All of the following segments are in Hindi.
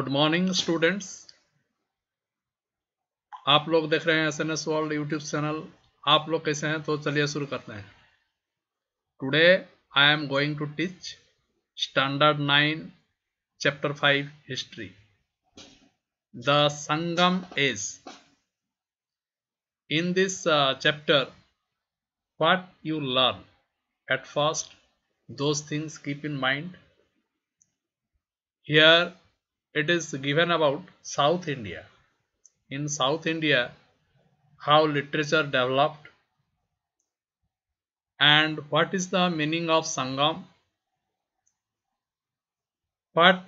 गुड मॉर्निंग स्टूडेंट्स आप लोग देख रहे हैं S N S world YouTube channel आप लोग कैसे हैं? तो चलिए शुरू करते हैं. Today I am going to teach standard nine chapter five history the Sangam age in this uh, chapter what you learn? At first those things keep in mind. Here it is given about South India. In South India, how literature developed and what is the meaning of Sangam, what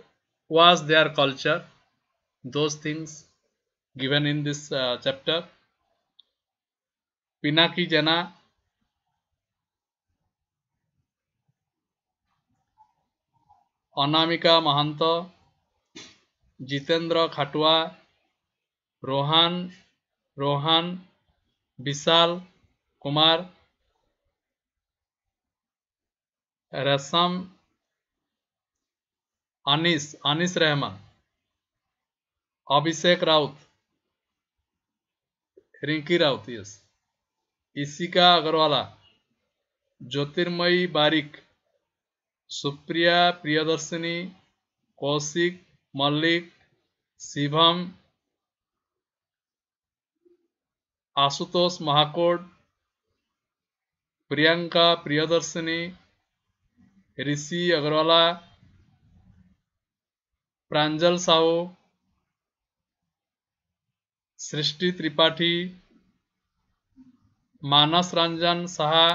was their culture, those things given in this uh, chapter. Pinaki Jana Anamika Mahanta Jitendra Khatua, Rohan Rohan, Vishal Kumar, rasam Anis Anis Rahman, Abhishek Raut, Rinki Raut yes Ishika Agrawala, Jyotirmayee Barik, Supriya Priyadarshini, Kaushik Mallik Shivam Ashutosh Mahakod Priyanka Priyadarshini Rishi Agrawala Pranjal Sahu Srishti Tripathi Manas Ranjan Saha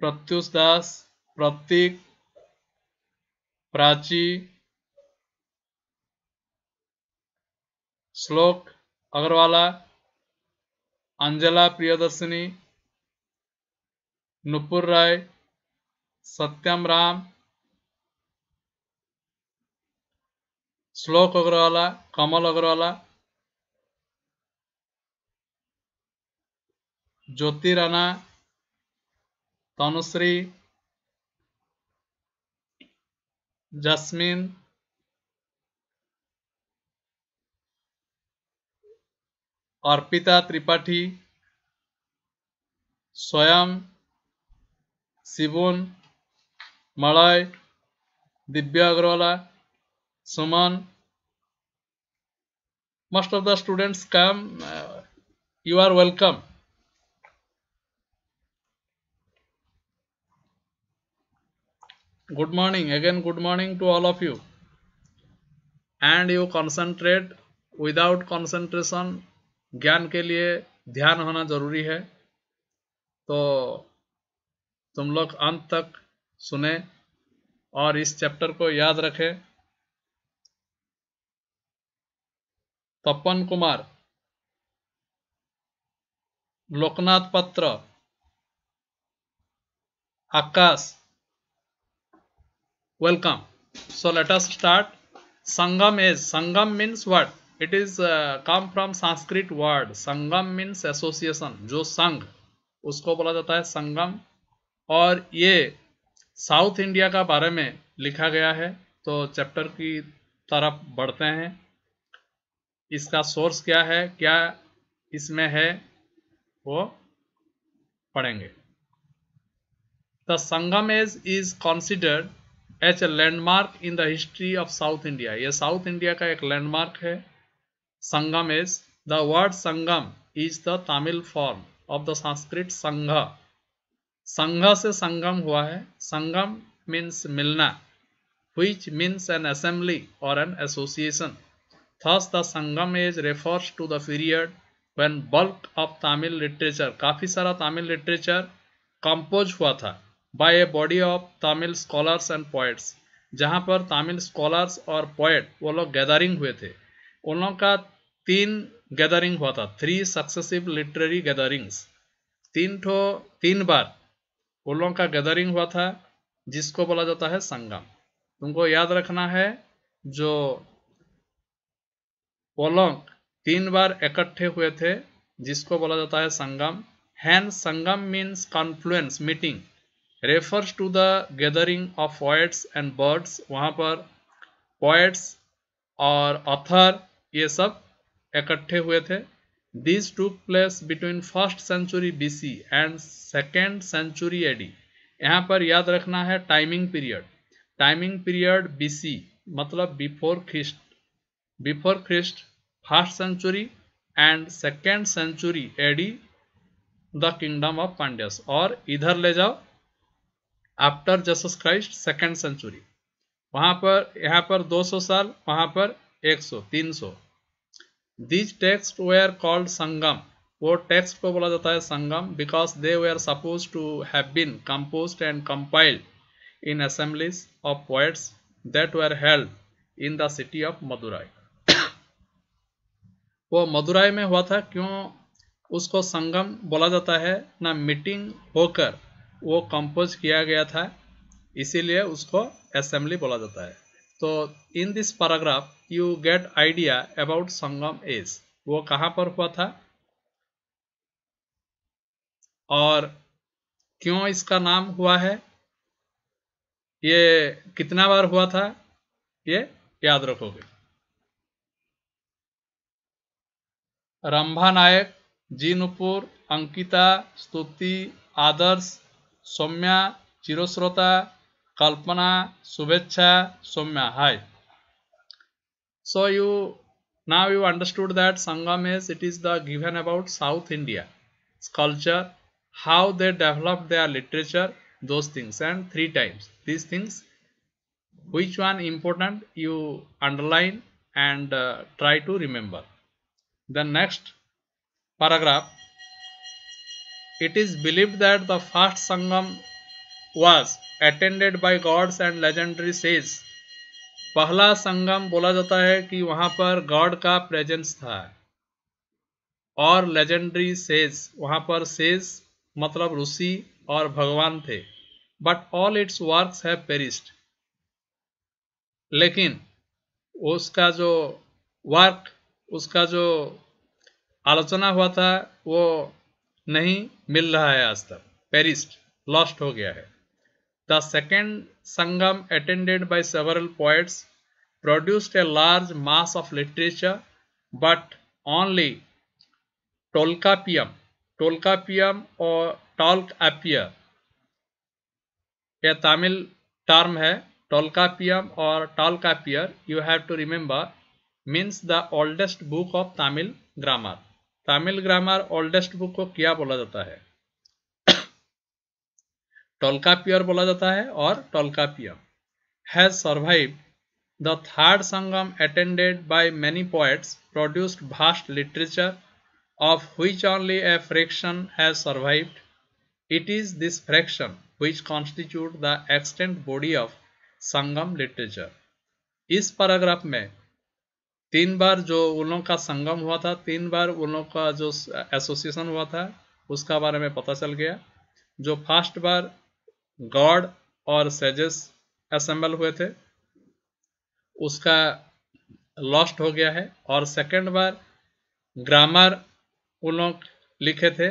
Pratyush Das Pratik Prachi Shlok Agrawala, अंजला प्रियदर्शिनी, नुपुर राय, सत्यम राम। श्लोक अग्रवाला, कमल अग्रवाला, ज्योति राणा, तनुश्री, जस्मिन Arpita Tripathi Swayam Shivan Malay Divya Agarwala Suman. Most of the students come uh, you are welcome. Good morning. Again good morning to all of you. And you concentrate without concentration. ज्ञान के लिए ध्यान होना ज़रूरी है। तो तुम लोग अंत तक सुने और इस चैप्टर को याद रखें। तपन कुमार, लोकनाथ पत्र, आकाश, welcome so let us start sangam is sangam means what? It is uh, come from word sangam means association. जो संघ उसको बोला जाता है संगम। और ये साउथ इंडिया का बारे में लिखा गया है तो चैप्टर की तरफ़ बढ़ते हैं। इसका सोर्स क्या है क्या इसमें है वो पढ़ेंगे। The Sangam age is considered as a landmark in the history of South India ये साउथ इंडिया का एक लैंडमार्क है। Sangam is the word Sangam is the Tamil form of the Sanskrit Sangh Sangh से संगम हुआ है। संगम मीन्स मिलना which means an assembly or an association. Thus, the Sangam age refers to the period when bulk of Tamil literature, काफ़ी सारा तमिल लिटरेचर कंपोज हुआ था by a body of Tamil scholars and poets जहाँ पर तमिल स्कॉलर्स और पोएट वो लोग गैदरिंग हुए थे। उन लोगों का तीन गैदरिंग हुआ था। थ्री सक्सेसिव लिटरेरी गैदरिंग्स तीन ठो, तीन बार उन लोगों का गैदरिंग हुआ था, जिसको बोला जाता है संगम। तुमको याद रखना है, जो वो लोग तीन बार इकट्ठे हुए थे, जिसको बोला जाता है संगम। हैन Sangam means confluence meeting refers to the gathering of poets and birds वहाँ पर पोएट्स और ऑथर ये सब इकट्ठे हुए थे। This took place between first century BC and second century AD यहाँ पर याद रखना है timing period timing period BC मतलब before Christ before Christ first century and second century AD the kingdom of Pandyas और इधर ले जाओ after Jesus Christ second century वहाँ पर, यहाँ पर 200 साल, वहाँ पर 100 300 these text were called Sangam वो टेक्स्ट को बोला जाता है Sangam because they were suppose to have been compose and compiled in assemblies of poets that were held in the city of Madurai वो मदुराई में हुआ था, क्यों? उसको संगम बोला जाता है ना मीटिंग होकर वो कंपोज किया गया था, इसीलिए उसको असेंबली बोला जाता है। तो in this paragraph you get idea about Sangam age वो कहाँ पर हुआ था? और क्यों इसका नाम हुआ है? ये कितना बार हुआ था? ये याद रखोगे। रंभा नायक जी नुपुर अंकिता, स्तुति, आदर्श, सौम्या चिरोश्रोता कल्पना, शुभेच्छा, सौम्या, हाय। So you now you understood that sangam is it is the given about south india. Culture how they developed their literature those things and three times these things which one important you underline and uh, try to remember. The next paragraph it is believed that the first sangam was attended by gods and legendary sages पहला संगम बोला जाता है कि वहाँ पर गॉड का प्रेजेंस था। और लेजेंडरी सेज वहाँ पर सेज मतलब ऋषि और भगवान थे। But all its works have perished लेकिन उसका जो वर्क उसका जो आलोचना हुआ था, वो नहीं मिल रहा है आज तक। पेरिस्ट लॉस्ट हो गया है। The second Sangam attended by several poets produced a large mass of literature but only Tolkapium, Tolkapium or Tolkapier a Tamil term है Tolkapium or Tolkapier you have to remember means the oldest book of Tamil grammar Tamil grammar oldest book को क्या बोला जाता है टोलकापियर बोला जाता है और Tolkappiyar. Has survive the third Sangam attended by many poets produced vast literature of which only a fraction has survived it is this fraction which constitute the extant body of Sangam literature इस पैराग्राफ में तीन बार जो उन लोगों का संगम हुआ था, तीन बार उन लोगों का जो एसोसिएशन हुआ था, उसका बारे में पता चल गया। जो फ़र्स्ट बार गॉड और सेजेस असेंबल हुए थे। उसका लॉस्ट हो गया है और सेकंड बार ग्रामर उन लोग लिखे थे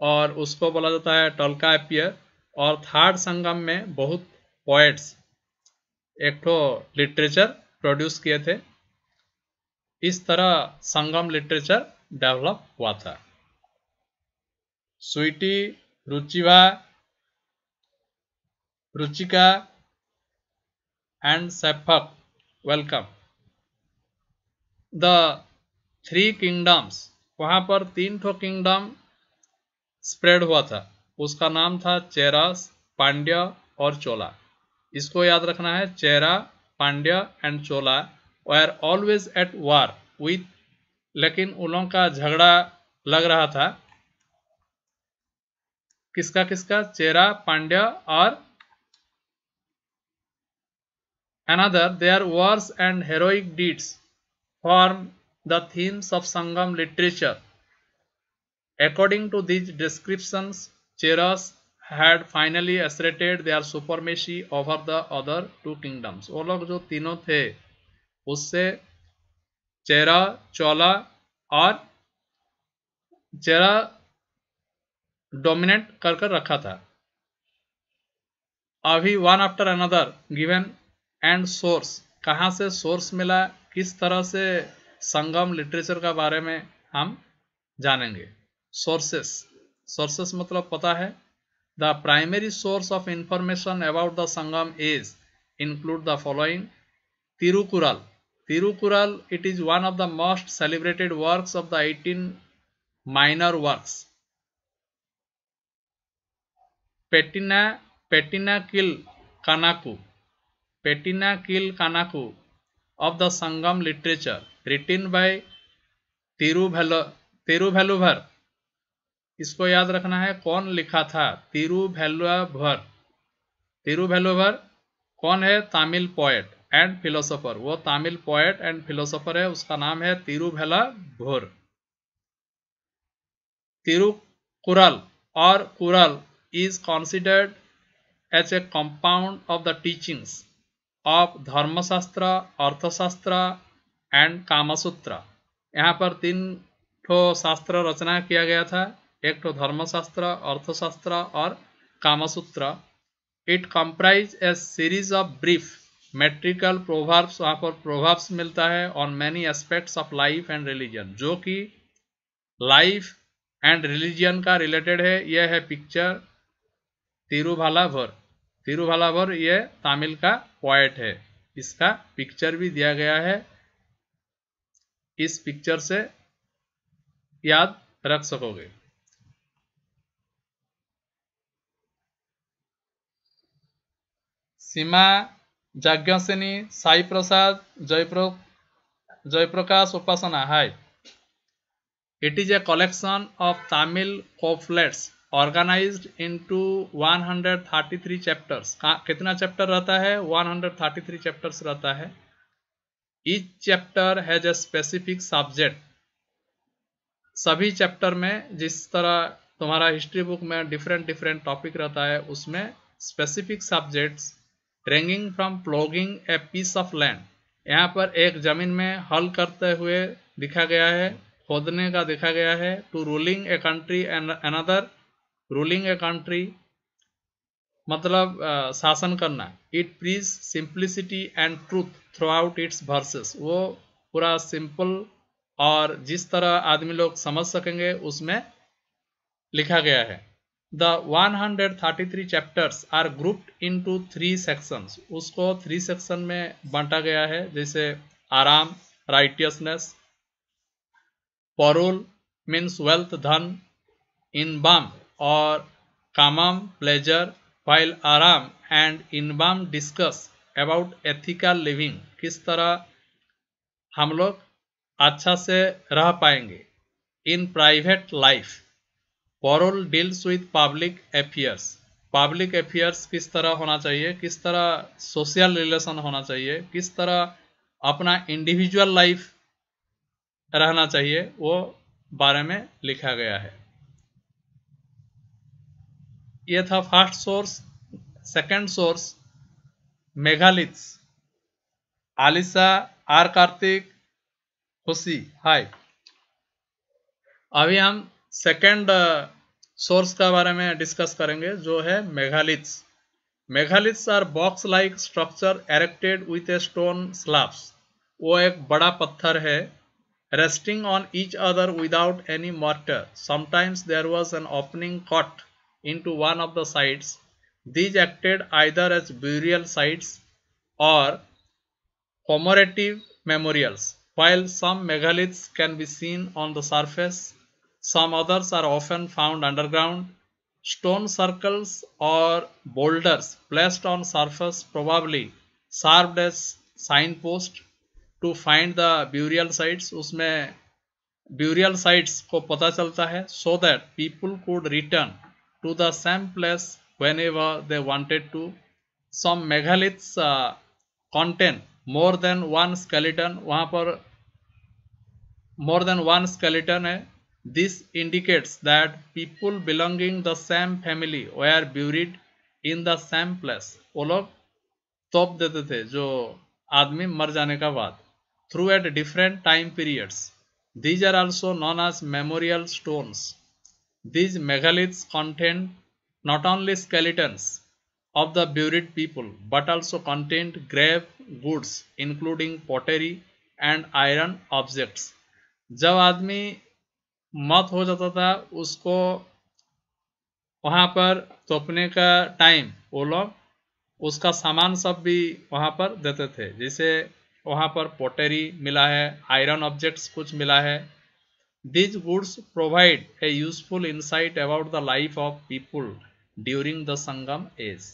और उसको बोला जाता है टोलका एपियर और थर्ड संगम में बहुत पोएट्स एक तो लिटरेचर प्रोड्यूस किए थे। इस तरह संगम लिटरेचर डेवलप हुआ था। स्वीटी, रुचिवा रुचिका एंड सेफक वेलकम द थ्री किंगडम्स वहाँ पर तीन ठो किंगडम स्प्रेड हुआ था। उसका नाम था चेरास पांड्या और चोला। इसको याद रखना है, Chera, Pandya and Chola were always at war with लेकिन उन लोगों का झगड़ा लग रहा था। किसका किसका? चेरा, पांड्या और Another, their wars and heroic deeds form the themes of Sangam literature. According to these descriptions, Cheras had finally asserted their supremacy over the other two kingdoms. वो लोग जो तीनों थे उससे चेरा चोला और चेरा डोमिनेट कर कर रखा था अभी one after another given and source कहाँ से सोर्स मिला? किस तरह से संगम लिटरेचर का बारे में हम जानेंगे? सोर्सेस सोर्सेस मतलब पता है? The primary source of information about the Sangam is include the following Tirukkural Tirukkural it is one of the most celebrated works of the 18 minor works Pathinen Pathinen Kil Kanakku Pathinen Kil Kanakku of the Sangam literature, written by Thiruvalluvar इसको याद रखना है, कौन लिखा था? तिरुभैलुभर तिरुभैलुभर कौन है? तमिल पोएट एंड फिलोसोफर वो तमिल पोएट एंड फिलोसोफर है, उसका नाम है तिरुभैला भोर तिरुकुरल और Kural is considered as a compound of the teachings of Dharmashastra Arthashastra and Kamasutra यहाँ पर तीन ठो शास्त्र रचना किया गया था। एक ठो धर्मशास्त्र, अर्थशास्त्र और Kamasutra. It comprise a series of brief metrical proverbs वहाँ पर प्रोभाब्स मिलता है on many aspects of life and religion जो कि लाइफ एंड रिलीजन का रिलेटेड है। यह है पिक्चर तिरुभाला भर तिरुभालावर ये तमिल का पॉइंट है। इसका पिक्चर भी दिया गया है। इस पिक्चर से याद रख सकोगे। सीमा जाज्ञसेनी साई प्रसाद, जयप्र, Jayaprakash Upasana, hi. It is a collection of Tamil couplets organized into 133 chapters. कितना चैप्टर रहता है? 133 चैप्टर्स रहता है। Each chapter has a specific subject. सभी चैप्टर में जिस तरह तुम्हारा हिस्ट्री बुक में डिफरेंट डिफरेंट टॉपिक रहता है, उसमें specific subjects ranging from ploughing a piece of land यहाँ पर एक ज़मीन में हल करते हुए दिखा गया है, खोदने का दिखा गया है to ruling a country and another ruling a country मतलब शासन करना। It preaches simplicity and truth throughout its verses वो पूरा सिंपल और जिस तरह आदमी लोग समझ सकेंगे, उसमें लिखा गया है। The 133 chapters are grouped into three sections उसको थ्री सेक्शन में बांटा गया है, जैसे आराम राइटियसनेस परोल मीन्स वेल्थ धन इनबाम और Kamam pleasure while Aram and Inbam discuss about ethical living किस तरह हम लोग अच्छा से रह पाएँगे? In private life Porul deals with public affairs public affairs किस तरह होना चाहिए? किस तरह सोशल रिलेशन होना चाहिए? किस तरह अपना इंडिविजुअल लाइफ रहना चाहिए? वो बारे में लिखा गया है। ये था first source second source megaliths Alisa R Kartik Khushi hi अभी हम सेकंड सोर्स uh, का बारे में डिस्कस करेंगे जो है megaliths megaliths are box like structure erected with a stone slabs वो एक बड़ा पत्थर है resting on each other without any mortar sometimes there was an opening cut into one of the sites. These acted either as burial sites or commemorative memorials. While some megaliths can be seen on the surface, some others are often found underground. Stone circles or boulders placed on surface probably served as signpost to find the burial sites. उसमें burial sites को पता चलता है so that people could return to the same place whenever they wanted to. Some megaliths uh, contain more than one skeleton. वहाँ पर more than one skeleton है. This indicates that people belonging the same family were buried in the same place. वो लोग तोप देते थे जो आदमी मर जाने का बाद through at different time periods. These are also known as memorial stones. These megaliths contained not only skeletons of the buried people but also contained grave goods including pottery and iron objects जब आदमी मत हो जाता था उसको वहाँ पर तोपने का टाइम वो लोग उसका सामान सब भी वहाँ पर देते थे जैसे वहाँ पर पोटेरी मिला है आयरन ऑब्जेक्ट्स कुछ मिला है these goods provide a useful insight about the life of people during the Sangam age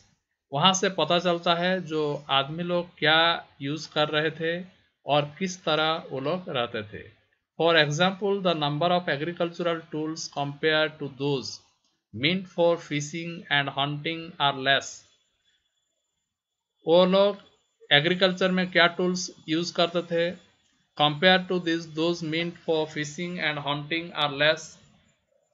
वहाँ से पता चलता है जो आदमी लोग क्या यूज़ कर रहे थे और किस तरह वो लोग रहते थे। For example the number of agricultural tools compare to those meant for fishing and hunting are less वो लोग एग्रीकल्चर में क्या टूल्स यूज़ करते थे? Compare to this those meant for fishing and hunting are less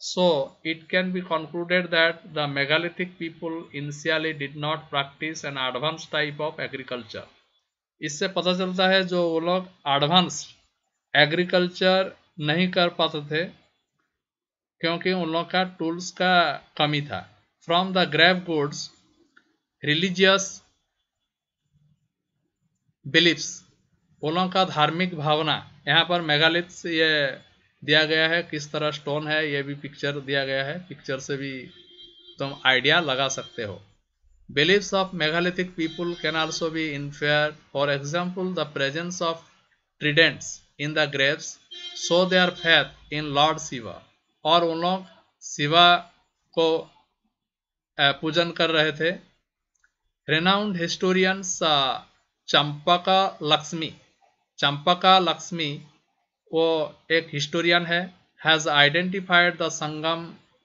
So it can be concluded that the megalithic people initially did not practice an advanced type of agriculture. इससे पता चलता है जो वो लोग एडवांस एग्रीकल्चर नहीं कर पाते थे क्योंकि उन लोग का टूल्स का कमी था from the grave goods religious beliefs वो का धार्मिक भावना। यहाँ पर मेगालिथ्स ये दिया गया है, किस तरह स्टोन है, ये भी पिक्चर दिया गया है। पिक्चर से भी तुम आइडिया लगा सकते हो। Beliefs of megalithic people can also be inferred for example the presence of tridents in the graves so they are faith in lord Shiva और उन लोग शिवा को पूजन कर रहे थे। रेनाउंड हिस्टोरियंस चंपका लक्ष्मी चंपका लक्ष्मी वो एक हिस्टोरियन है has identified the Sangam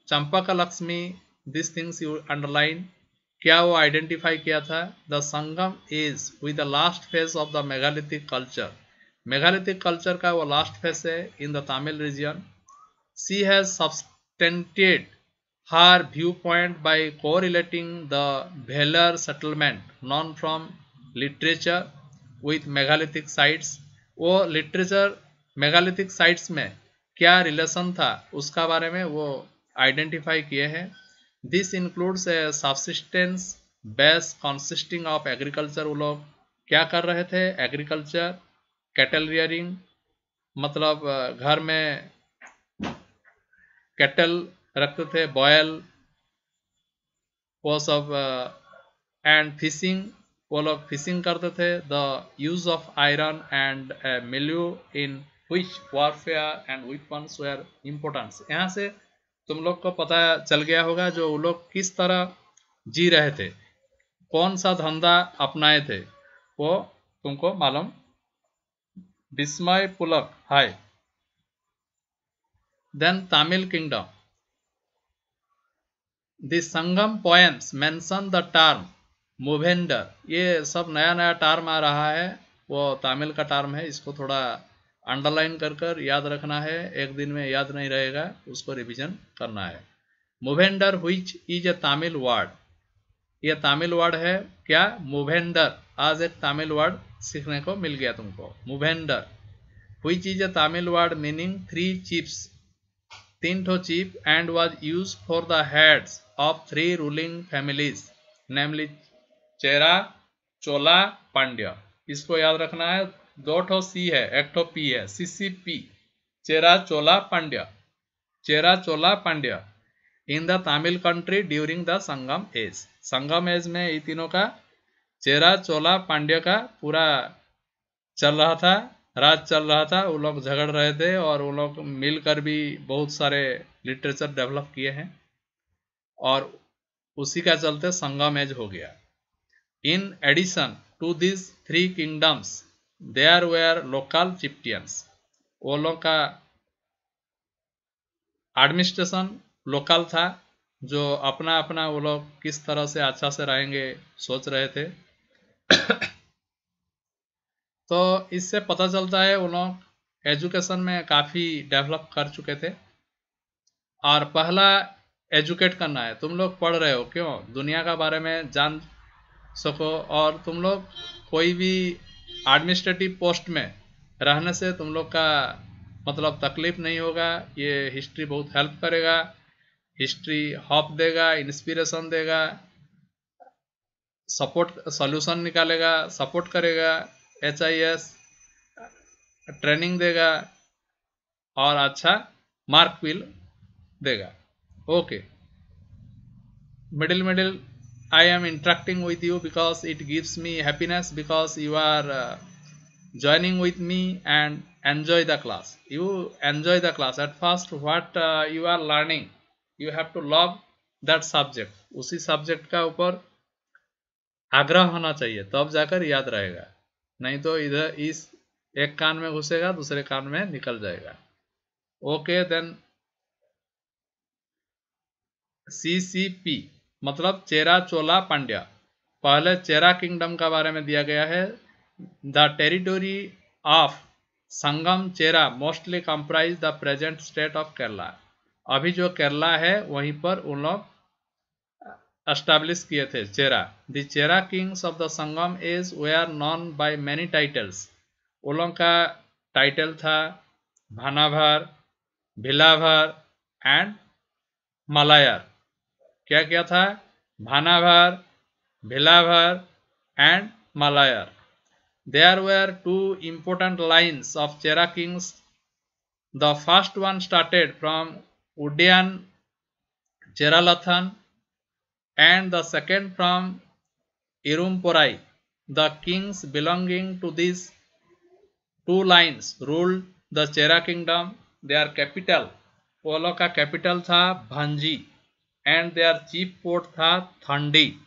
Champak Lakshmi this things you underline क्या वो आइडेंटिफाई किया था? The Sangam is with the last phase of the megalithic culture megalithic culture का वो लास्ट फ़ेज़ है in the Tamil region she has substantiated her view point को relating the Velir settlement known from literature with megalithic sites वो लिटरेचर मेगालिथिक साइट्स में क्या रिलेशन था, उसका बारे में वो आइडेंटिफाई किए हैं। This includes a subsistence base consisting of agriculture वो लोग क्या कर रहे थे? एग्रीकल्चर कैटल रियरिंग मतलब घर में कैटल रखते थे बॉयल वो सब एंड फिशिंग वो लोग फिशिंग करते थे the use of iron and milieu in which warfare and weapons were importance यहाँ से तुम लोग को पता चल गया होगा जो वो लोग किस तरह जी रहे थे। कौन सा धंधा अपनाए थे, वो तुमको मालूम। Vismay Pulak hi then Tamil kingdom the Sangam poems mention the term Muvendar ये सब नया नया टर्म आ रहा है। वो तमिल का टर्म है, इसको थोड़ा अंडरलाइन कर कर याद रखना है। एक दिन में याद नहीं रहेगा, उसको रिवीजन करना है। Muvendar which is a Tamil word ये तमिल वर्ड है क्या? मुवेंडर आज एक तमिल वर्ड सीखने को मिल गया तुमको। Muvendar which is a Tamil word meaning three chiefs तीन ठो chief and was used for the heads of three ruling families namely Chera, Chola, Pandya. इसको याद रखना है, दो ठो सी है, एक ठो पी है, C C, P. Chera, Chola, Pandya. Chera, Chola, Pandya. In the Tamil country during the Sangam age Sangam age में ये तीनों का, चेरा, चोला, पांड्या का पूरा चल रहा था, राज चल रहा था, वो लोग झगड़ रहे थे और वो लोग मिलकर भी बहुत सारे लिटरेचर डेवलप किए हैं। और उसी का चलते संगम एज हो गया। In addition to this three kingdoms there were local chieftains वो लोग का एडमिनिस्ट्रेशन लोकल था, जो अपना अपना वो लोग किस तरह से अच्छा से रहेंगे, सोच रहे थे। तो इससे पता चलता है वो लोग एजुकेशन में काफ़ी डेवलप कर चुके थे। और पहला एजुकेट करना है। तुम लोग पढ़ रहे हो, क्यों? दुनिया का बारे में जान सको और तुम लोग कोई भी एडमिनिस्ट्रेटिव पोस्ट में रहने से तुम लोग का मतलब तकलीफ़ नहीं होगा, ये हिस्ट्री बहुत हेल्प करेगा हिस्ट्री हॉप देगा इंस्पिरेशन देगा सपोर्ट सॉल्यूशन निकालेगा सपोर्ट करेगा एच आई एस ट्रेनिंग देगा और अच्छा मार्क विल देगा। Okay middle middle i am interacting with you because it gives me happiness because you are uh, joining with me and enjoy the class you enjoy the class at first what uh, you are learning you have to love that subject का ऊपर आग्रह होना चाहिए तब जाकर याद रहेगा नहीं तो इधर इस एक कान में घुसेगा दूसरे कान में निकल जाएगा okay then C C P मतलब चेरा, चोला, पांड्या। पहले चेरा किंगडम का बारे में दिया गया है। The territory of Sangam Chera mostly comprise the present state of Kerala अभी जो केरला है, वहीं पर उन लोग एस्टेब्लिश किए थे Chera. The Chera kings of the Sangam is they are known by many titles उन लोगों का टाइटल था भानाभर, भिलाभर एंड मलायर। क्या क्या था? Vanavar, Villavar and Malayar. There were two important lines of Chera kings the first one started from Udiyan Cheralathan and the second from Irumporai the kings belonging to this two lines rule the Chera kingdom they are capital ओलो का कैपिटल था Vanji and their chief port the Thandi.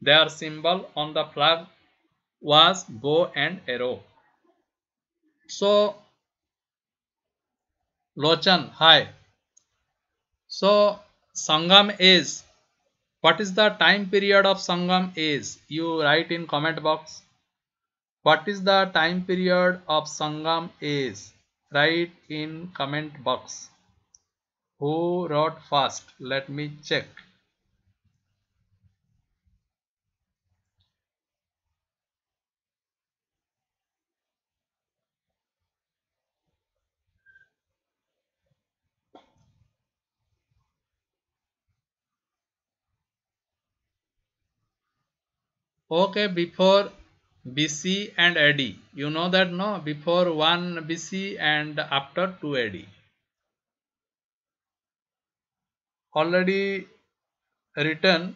Their symbol on the flag was bow and arrow. So, Lochan, hi. So, Sangam is, what is the time period of Sangam is? You write in comment box. What is the time period of Sangam is? Write in comment box. Who wrote first? Let me check. okay before bc and ad you know that no before 1 bc and after 2 ad already written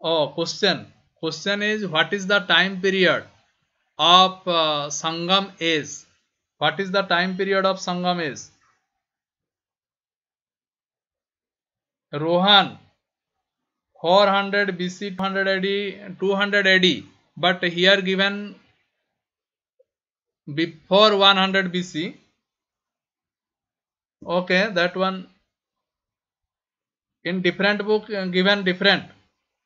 oh question. Question is what is the time period of uh, sangam is? What is the time period of sangam is? Rohan 400 BC, 200 AD, 200 AD, but here given before 100 BC. Okay, that one in different book given different.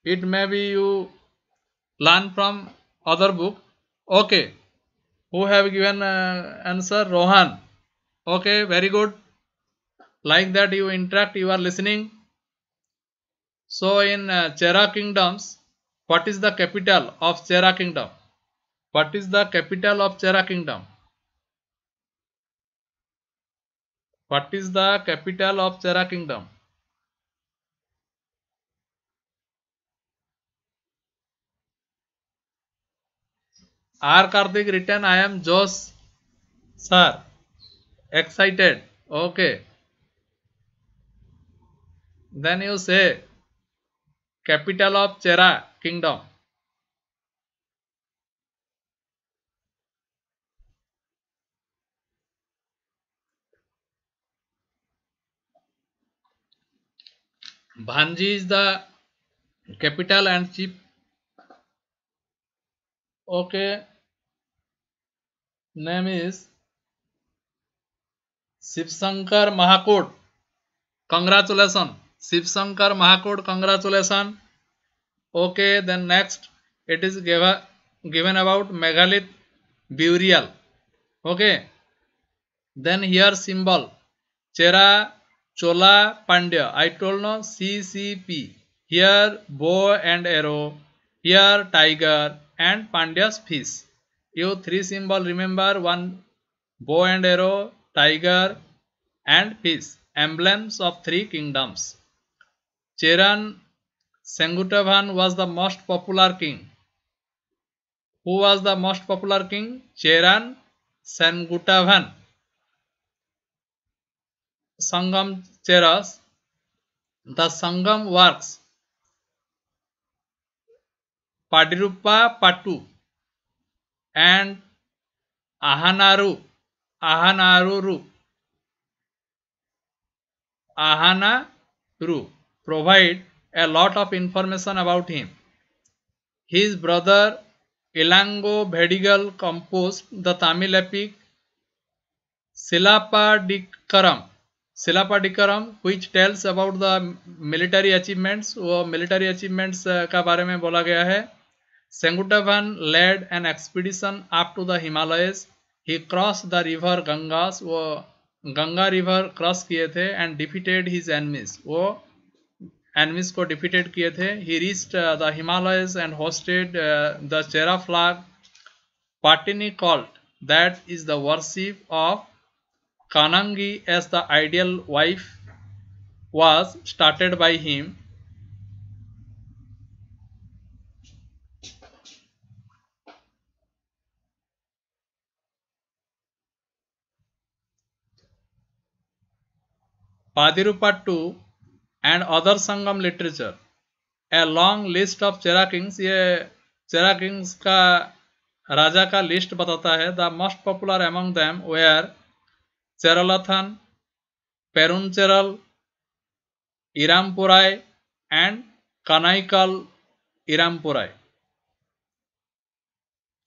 It may be you learn from other book. Okay, who have given uh, answer? Rohan. Okay, very good. Like that you interact, you are listening. So in uh, Chera kingdoms, what is the capital of Chera kingdom? What is the capital of Chera kingdom? What is the capital of Chera kingdom? R Karthik written, I am Josh, sir. Excited. Okay. Then you say, capital of Chera kingdom. Bhanji is the capital and chief. Okay. Name is Shivsankar Mahakut. Congratulations. Shiv Shankar Mahakod, congratulations. Okay, then next it is given, given about megalith burial. Okay, then here symbol Chera Chola Pandya. I told no CCP. Here bow and arrow. Here tiger and Pandya's fish. You three symbol remember one bow and arrow, tiger and fish. Emblems of three kingdoms. Cheran Sengutavhan was the most popular king. Who was the most popular king? Cheran Sengutavan. Sangam Cheras. The Sangam works. Padirupa Patu and Ahanaru. Ahanaruru. Ahanaru provide a lot of information about him. His brother Ilango Vedigal composed the Tamil epic Silappatikaram the military achievements वो मिलिटरी अचीवमेंट्स का बारे में बोला गया है। Senguttuvan led an expedition up to the Himalayas he cross the river Gangas वो गंगा रिवर क्रॉस किए थे एंड डिफिटेड हिज एनमिस वो एनमिस को डिफिटेड किए थे। He rest the Himalaya and hoisted the Chera flag Pattini cult that is the worship of Kannagi as the ideal wife was started by him Padirupattu and other Sangam literature. A long list of Chera kings. ये चेरा किंग्स का राजा का लिस्ट बताता है the most popular among them were Cheralathan Perumcheral Irumporai and Kanaikkal Irumporai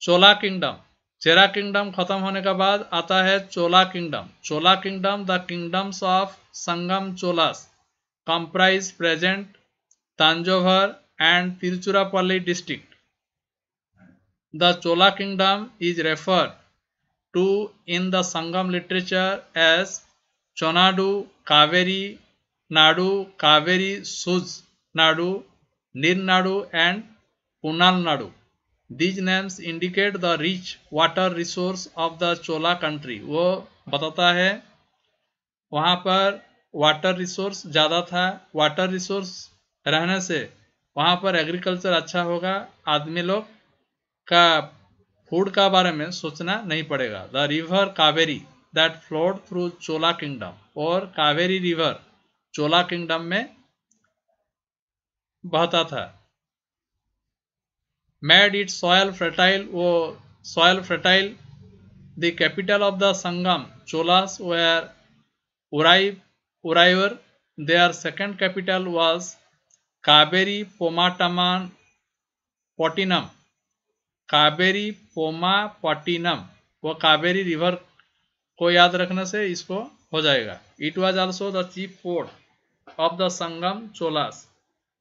Chola kingdom Chera kingdom खत्म होने के बाद आता है Chola kingdom Chola kingdom the kingdoms of Sangam Cholas comprise present Tanjore and Tiruchirappalli district. The Chola kingdom is referred to in the Sangam literature as Chonadu, Kaveri, Nadu, Kaveri, Suz, Nadu, Nirnadu and Punal Nadu. These names indicate the rich water resource of the Chola country. वो बताता है वहाँ पर वाटर रिसोर्स ज़्यादा था वाटर रिसोर्स रहने से वहाँ पर एग्रीकल्चर अच्छा होगा आदमी लोग का फ़ूड का बारे में सोचना नहीं पड़ेगा the river Kaveri that flowed through Chola kingdom और कावेरी रिवर चोला किंगडम में बहता था मेड इट सॉयल फर्टाइल वो soil fertile the capital of the Sangam Cholas were Urai Uraiyur. Their second capital was Kaveri Pomataman Pottinam. Kaveri Poompattinam. वो कावेरी रिवर को याद रखने से इसको हो जाएगा। It was also the chief port of the Sangam Cholas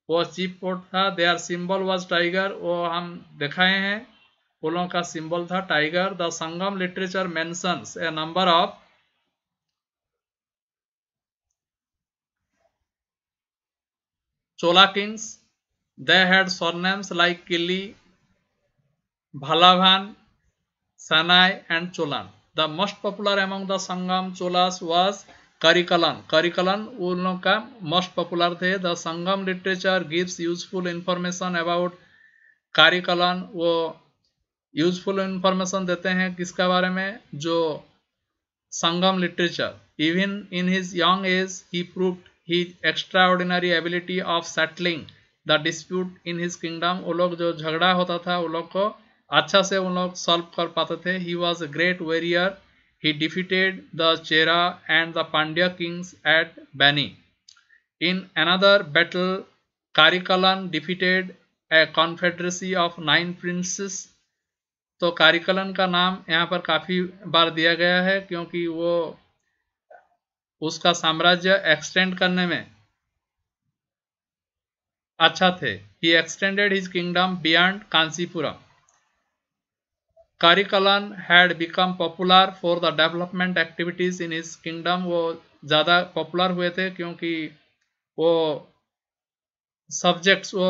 वो चीफ पोर्ट था। देयर सिंबल वॉज़ टाइगर वो हम दिखाए हैं। पुलों का सिंबल था tiger the Sangam literature mentions a number of Chola kings. They had surnames like Kili, Valavan Senni and Cholan the most popular among the Sangam Cholas was Karikalan Karikalan उन का मोस्ट पॉपुलर थे the Sangam literature gives useful information about Karikalan वो यूजफुल इंफॉर्मेशन देते हैं किसके बारे में? जो Sangam literature even in his young age he proof he extraordinary ability of settling the dispute in his kingdom वो लोग जो झगड़ा होता था, वो लोग को अच्छा से उन लोग सॉल्व कर पाते थे। He was a great warrior he defeated the Chera and the Pandya kings at Venni in another battle Karikalan defeated a confederacy of nine princes तो कारिकलन का नाम यहाँ पर काफ़ी बार दिया गया है क्योंकि वो उसका साम्राज्य एक्सटेंड करने में अच्छा थे। He extended his kingdom beyond Kanchipuram Karikalan had become popular for the development activities in his kingdom वो ज़्यादा पॉपुलर हुए थे क्योंकि वो सब्जेक्ट्स वो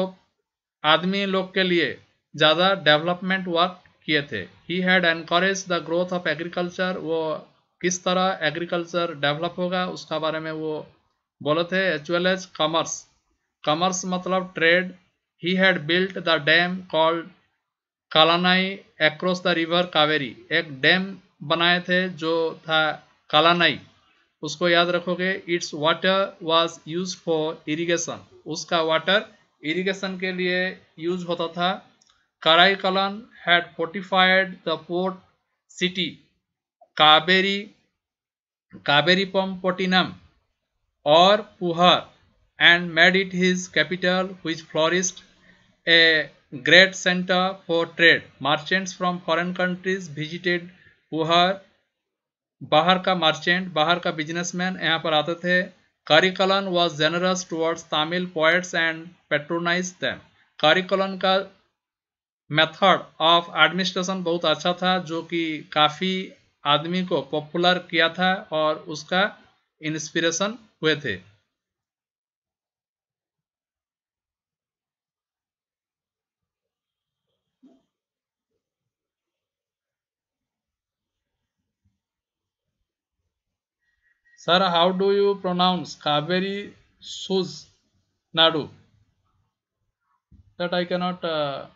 आदमी लोग के लिए ज़्यादा डेवलपमेंट वर्क किए थे। He had encourage the growth of agriculture वो किस तरह एग्रीकल्चर डेवलप होगा उसका बारे में वो बोले थे as well as commerce commerce मतलब trade he had built the dam called Kallanai across the river Kaveri, एक डैम बनाए थे जो था कालानाई। उसको याद रखोगे its water was use for irrigation उसका वाटर इरिगेशन के लिए यूज़ होता था। Karikalan had fortified the port city Kaveri Kaveri Poompattinam और Puhar, and made it his capital, which flourished a great center for trade. Merchants from foreign countries visited Puhar. बाहर का मर्चेंट बाहर का बिजनेसमैन यहाँ पर आते थे Karikalan was generous towards Tamil poets and patronise them Karikalan का मेथड ऑफ़ एडमिनिस्ट्रेशन बहुत अच्छा था, जो कि काफ़ी आदमी को पॉपुलर किया था और उसका इंस्पिरेशन हुए थे Sir, how do you pronounce Kaveri Suz Nadu? That I cannot. Uh,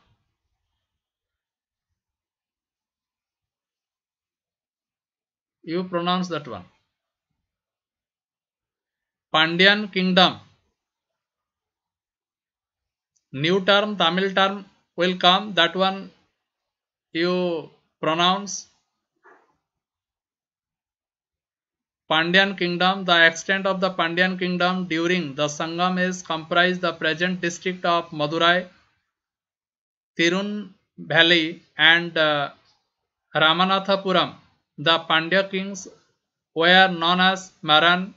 you pronounce that one. Pandyan Kingdom. New term, Tamil term will come. That one you pronounce Pandyan kingdom, the extent of the Pandyan kingdom during the Sangam is comprised the present district of Madurai, Tirun Valley and uh, Ramanathapuram. The Pandya kings were known as Maran,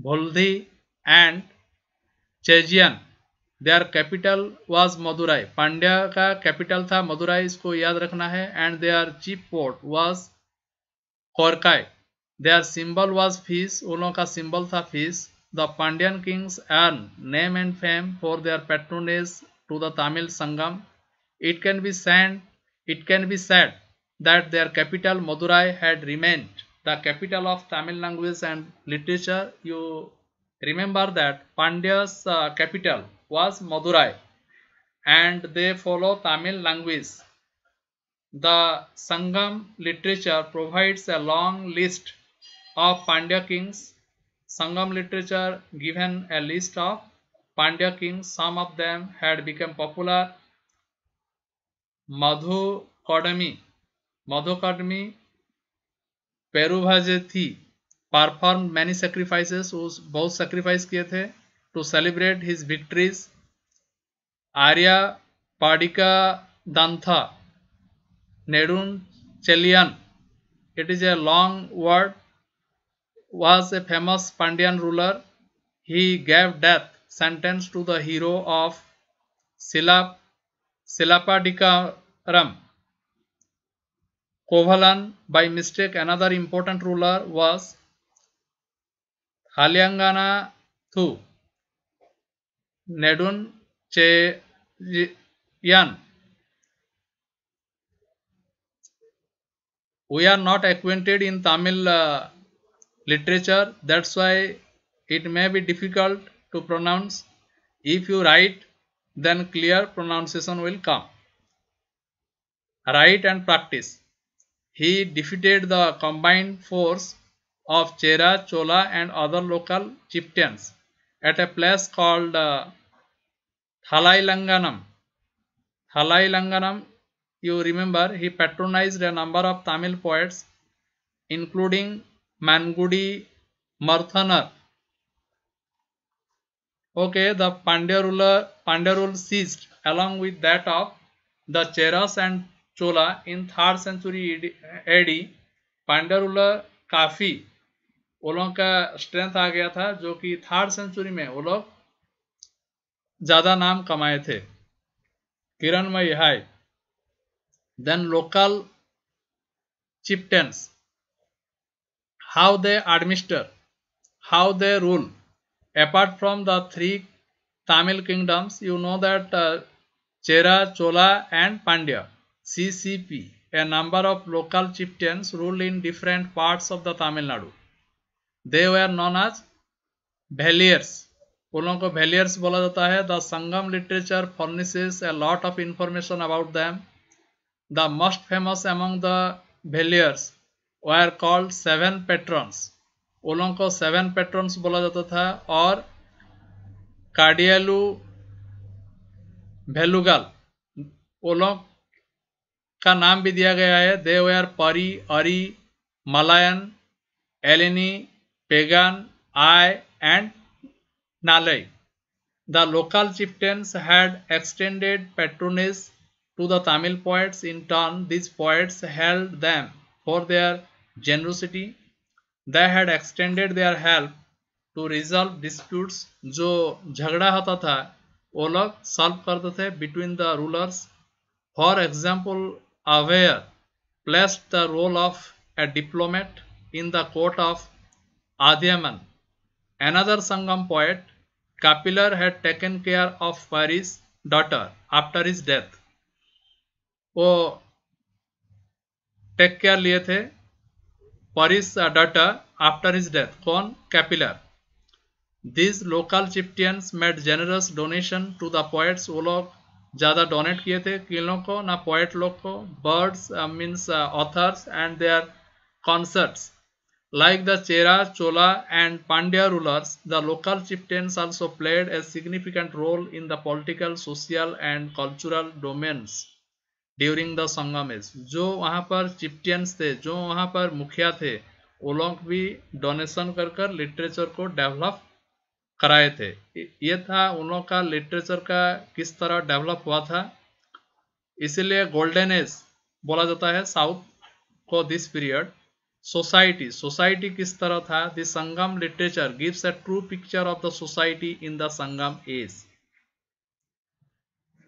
Bholdhi and Chejian. Their capital was Madurai. Pandya का capital था मदुराई इसको याद रखना है and their chief port was Korkai. Their symbol was fish, Uloka symbol the fish. The Pandyan kings earned name and fame for their patronage to the Tamil Sangam. It can be said, it can be said that their capital Madurai had remained the capital of Tamil language and literature. You remember that Pandya's uh, capital was Madurai and they follow Tamil language. The Sangam literature provides a long list of Pandya kings. Sangam literature given a list of Pandya kings. Some of them had become popular. Madhu Kodami, Madhu Kodami, Perubhajethi performed many sacrifices. उस बहुत sacrifice किए थे to celebrate his victories. Arya Padika Dantha, Nedun Chelian. It is a long word was a famous Pandyan ruler. He gave death sentence to the hero of Silap, Silapadikaram. Kovalan, by mistake, another important ruler was Halyangana Thu. Nedun Cheyan. We are not acquainted in Tamil uh, literature. That's why it may be difficult to pronounce. If you write then clear pronunciation will come. Write and practice. He defeated the combined force of Chera, Chola and other local chieftains at a place called uh, Thalailanganam. Thalailanganam, you remember, he patronized a number of Tamil poets, including Mangudi Marudanar okay the Pandya rulers Pandya rule cease along with that of the Cheras and Chola in third century AD Pandya rulers काफ़ी वो लोगों का स्ट्रेंथ आ गया था, जो कि थर्ड सेंचुरी में वो लोग ज़्यादा नाम कमाए थे। किरणमय high then local chieftains how they administer, how they rule. Apart from the three Tamil kingdoms, you know that uh, Chera, Chola and Pandya, CCP, a number of local chieftains ruled in different parts of the Tamil Nadu. They were known as Valiers. उन को वेलियर्स बोला जाता है the Sangam literature furnishes a lot of information about them the most famous among the Velirs were called seven patrons वो को सेवन पेट्रॉन्स बोला जाता था और कार्डियलू वेलुगल ओलों का नाम भी दिया गया है। They were Pari, Ari, Malayan, Elini, Pegan Ay and Nalli. The local chieftains had extended patronage to the Tamil poets in turn this points held them for their generosity. They had extended their help to resolve disputes. जो झगड़ा होता था वो लोग सॉल्व करते थे between the rulers for example Avvaiyar placed the role of a diplomat in the court of Adyaman. Another Sangam poet Kapilar had taken care of Pari's daughter after his death. वो टेक केयर लिए थे परिस डॉटर आफ्टर हिज डेथ कौन Kapilar this local chieftains made generous donation to the poets वो लोग ज़्यादा डोनेट किए थे किलों को ना पोएट लोग को bards means authors and their concerts Like the Chera, Chola and Pandya rulers, the local chieftains also played a significant role in the political, social and cultural domains During the Sangam age जो वहाँ पर चिप्टियंस थे, जो वहाँ पर मुखिया थे, वो लोग भी डोनेशन कर कर लिटरेचर को डेवलप कराए थे। ये था उन लोग का लिटरेचर का किस तरह डेवलप हुआ था। इसीलिए गोल्डन एज बोला जाता है साउथ को दिस पीरियड सोसाइटी सोसाइटी किस तरह था? The Sangam literature gives a true picture of the society in the Sangam age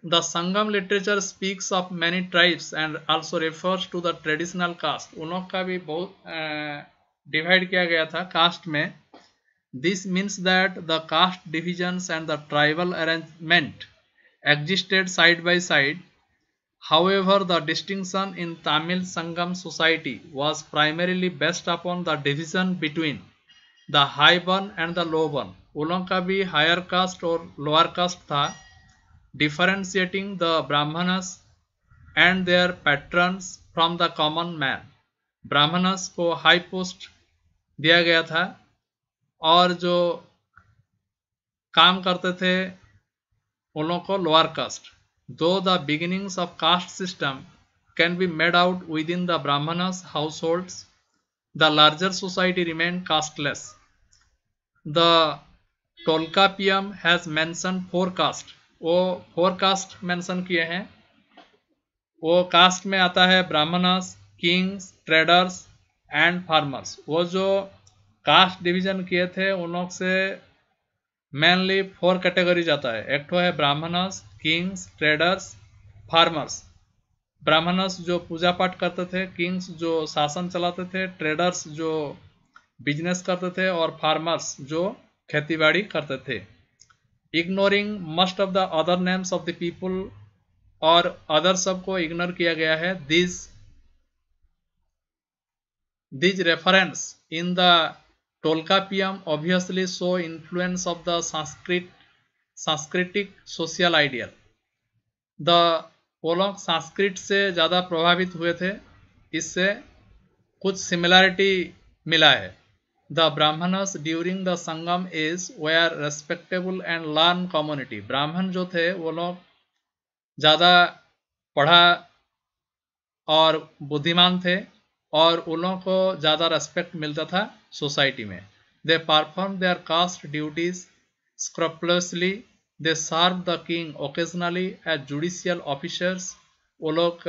The Sangam literature speaks of many tribes and also refers to the traditional caste उन का भी बहुत डिवाइड किया गया था कास्ट में this means that the caste divisions and the tribal arrangement existed side by side However, the distinction in Tamil Sangam society was primarily based upon the division between the high born and the low born. उन का भी हायर कास्ट और लोअर कास्ट था differentiating the brahmanas and their patrons from the common man. Brahmanas को हाई पोस्ट दिया गया था और जो काम करते थे उन लोगों को lower caste Though the beginnings of caste system can be made out within the Brahmanas households, the larger society remained casteless. The Tolkapiam has mentioned four caste. वो फोर कास्ट मेंशन किए हैं। वो कास्ट में आता है Brahmanas kings traders and farmers वो जो कास्ट डिवीज़न किए थे, उन लोग से मेनली फोर कैटेगरी आता है। एक तो है Brahmanas kings traders farmers Brahmanas जो पूजा पाठ करते थे किंग्स जो शासन चलाते थे ट्रेडर्स जो बिज़नेस करते थे और फार्मर्स जो खेतीबाड़ी करते थे। Ignoring must of the other names of the people और अदर सबको इग्नोर किया गया है। This these reference in the Tolkappiyam obviously show influence of the Sanskrit सांस्कृतिक सोशल आइडियल द लोग संस्कृत से ज़्यादा प्रभावित हुए थे। इससे कुछ सिमिलैरिटी मिला है। The Brahmanas during the Sangam age were respectable and learn community ब्राह्मण जो थे, वो लोग ज़्यादा पढ़ा और बुद्धिमान थे और उन लोगों को ज़्यादा रेस्पेक्ट मिलता था सोसाइटी में। They perform their caste duties scrupulously. They serve the king occasionally as judicial officers. वो लोग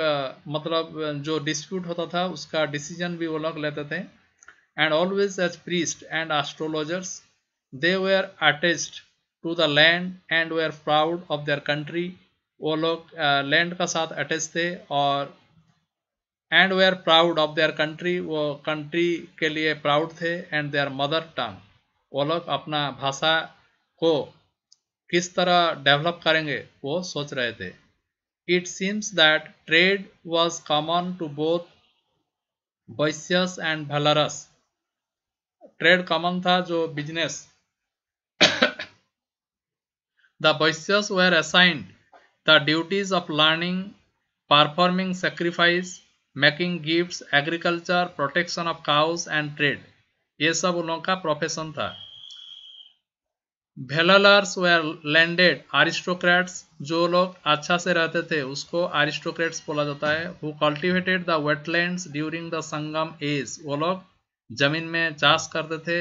मतलब जो डिस्प्यूट होता था, उसका डिसीज़न भी वो लोग लेते थे। And always as priest and astrologers they were attached to the land and were proud of their country वो लोग लैंड का साथ अटैच थे और and were proud of their country वो कंट्री के लिए प्राउड थे एंड देयर मदर टंग वो लोग अपना भाषा को किस तरह डेवलप करेंगे वो सोच रहे थे it seems that trade was common to both Vaishyas and Vellalas trade common था जो business, the Vaishyas were assigned the duties of learning performing sacrifice making gift agriculture protection of cows and trade ये सब उन लोगों का प्रोफेशन था। भेलर्स वेयर लैंडेड आरिस्टोक्रेट्स जो लोग अच्छा से रहते थे, उसको आरिस्टोक्रेट्स बोला जाता है। Who cultivated the wetland during the Sangam age वो लोग ज़मीन में चाष करते थे।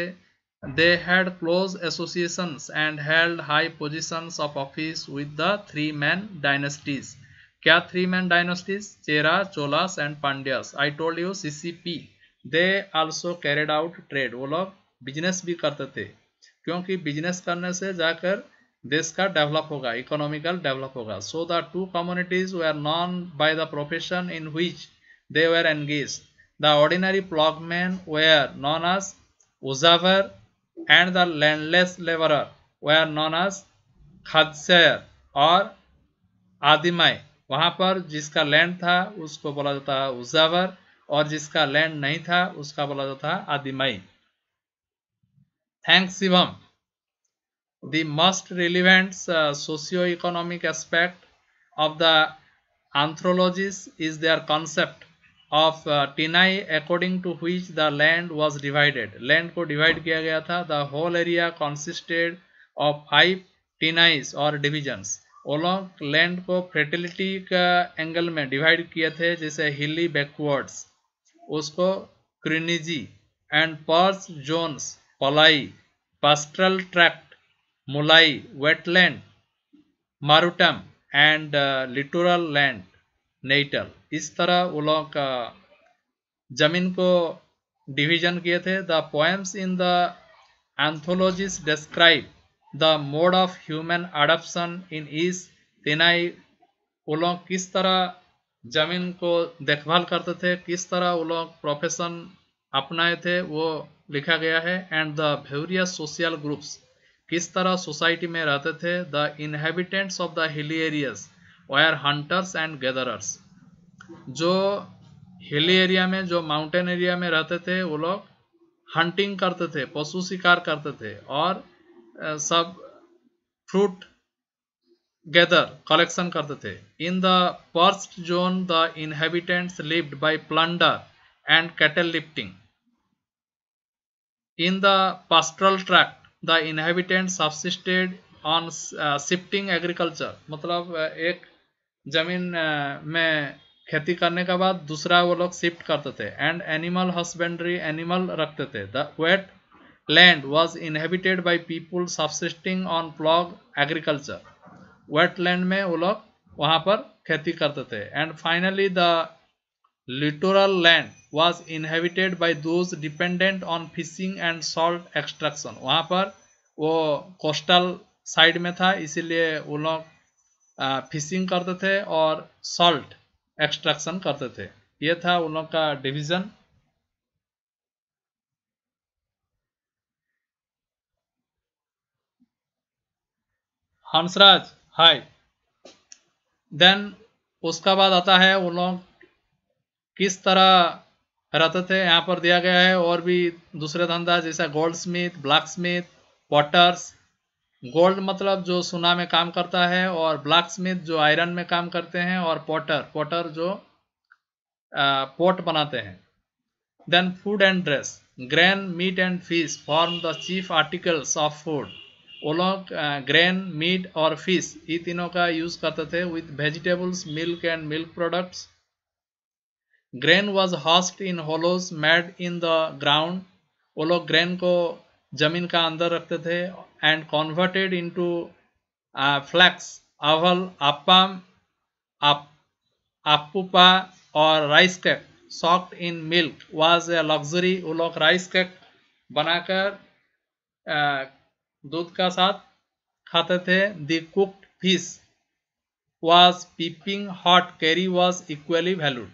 They had close associations and held high positions of office with the three main dynasties क्या three main dynasties Chera, Cholas and Pandyas. I told you CCP they also carried out trade वो लोग बिज़नेस भी करते थे। क्योंकि बिज़नेस करने से जाकर देश का डेवलप होगा इकोनॉमिकल डेवलप होगा। So the two communities were are known by the profession in which they were engage the ordinary ploughman were known as Uzhavar and the landless labourer were known as Kadaisiyar और आदिमाई वहाँ पर जिसका लैंड था उसको बोला जाता है उजावर और जिसका लैंड नहीं था उसका बोला जाता है Adimai thanks Shivam the most relevant uh, socio-economic aspect of the anthologies is their concept uh, tinai according to which the land was divided land को divide किया गया था the whole area consisted of five tinais or divisions वो लोग लैंड को फर्टिलिटी का एंगल में डिवाइड किए थे जैसे हिली बैकवर्ड्स उसको Kurinji and parched zones Palai pastoral tract Mullai wetland Marutam and littoral land Neital इस तरह वो लोग ज़मीन को डिवीज़न किए थे। The poems in the anthologies describe the mode of human adaption in each Tinai. वो लोग किस तरह ज़मीन को देखभाल करते थे, किस तरह वो लोग प्रोफेशन अपनाए थे, वो लिखा गया है। And the various social groups किस तरह सोसाइटी में रहते थे। The inhabitants of the hilly areas were hunters and gatherers जो हिली एरिया में, जो माउंटेन एरिया में रहते थे, वो लोग हंटिंग करते थे, पशु शिकार करते थे और सब फ्रूट गैदर कलेक्शन करते थे। In the parched zone the inhabitants lived by plunder and cattle lifting in the pastoral tract the inhabitant subsisted on shifting agriculture मतलब एक ज़मीन में खेती करने के बाद दूसरा वो लोग शिफ्ट करते थे। एंड एनिमल हस्बेंड्री एनिमल रखते थे। The wet land was inhabited by people subsisting on plough agriculture wetland में वो लोग वहाँ पर खेती करते थे। And finally the littoral land was inhabited by those dependent on fishing and salt extraction वहाँ पर वो कोस्टल साइड में था, इसीलिए वो लोग फिशिंग करते थे और सॉल्ट एक्सट्रैक्शन करते थे। ये था उन लोग का डिवीज़न हंसराज हाय देन उसका बाद आता है उन लोग किस तरह रहते थे, यहाँ पर दिया गया है और भी दूसरे धंधा जैसे goldsmith blacksmith potters gold मतलब जो सुना में काम करता है और ब्लैक स्मिथ जो आयरन में काम करते हैं और पॉटर पॉटर जो पोट बनाते हैं। Then food and dress grain meat and fish form the chief articles of food वो लोग ग्रेन मीट और फ़िश ये तीनों का यूज़ करते थे with vegetables milk and milk products grain was housed in hollows made in the ground वो लोग ग्रेन को ज़मीन का अंदर रखते थे and converted into flakes aval appam apupa और rice cake soft in milk was a luxury वो लोग राइस केक बनाकर दूध का साथ खाते थे। The cooked fish was peeping hot, curry was equally valued.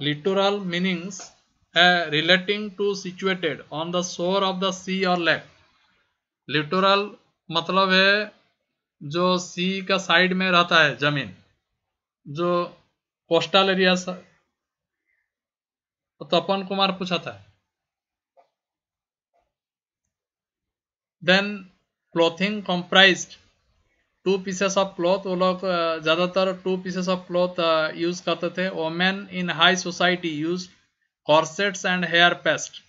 Literal meanings relating to situated on the shore of the sea और लेक लिटोरल मतलब है जो सी का साइड में रहता है, ज़मीन। जो कोस्टल एरिया तपन कुमार पूछा था then clothing comprised two pieces of cloth वो लोग ज़्यादातर two pieces of cloth use करते थे। Women in high society use corsets and hair paste